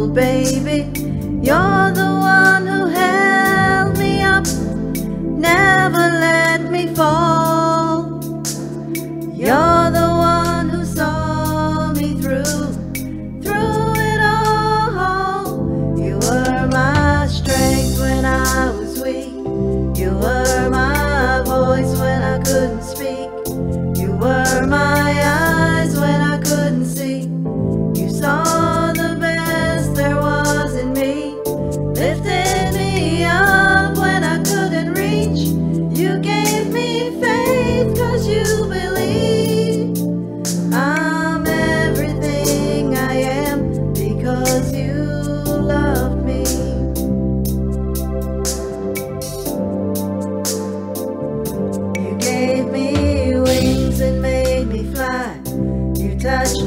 old baby. You're the one who held me up, never let me fall. You're the one who saw me through, through it all. You were my strength when I was weak. You were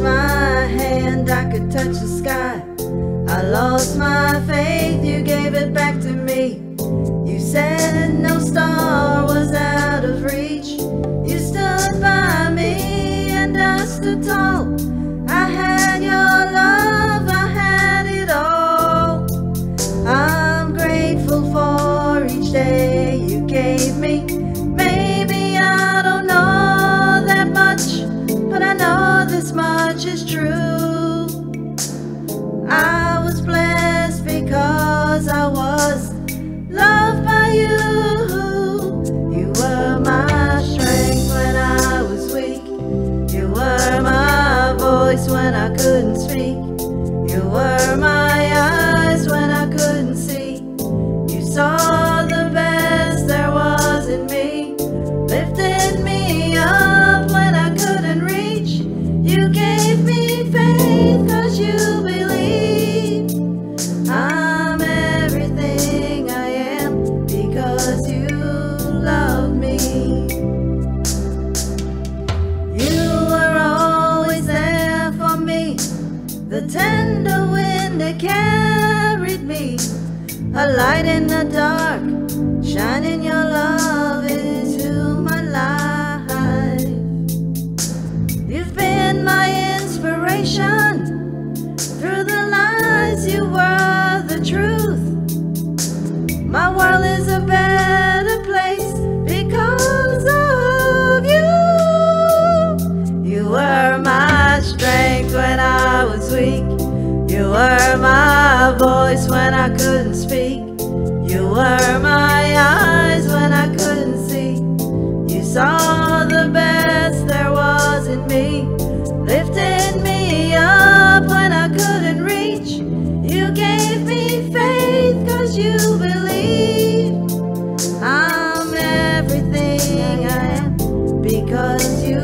my hand, I could touch the sky. I lost my faith, you gave it back to me. You said no star was out of reach. You stood by me and I stood tall. I was blessed because I was loved by you. You were my strength when I was weak. You were my voice when I couldn't speak. You were my eyes when I couldn't see. You saw the tender wind that carried me, a light in the dark, shining your love into my life. You've been my inspiration through the lies, you were the truth. My world is when I couldn't speak. You were my eyes when I couldn't see. You saw the best there was in me, lifted me up when I couldn't reach. You gave me faith cause you believe I'm everything I am because you.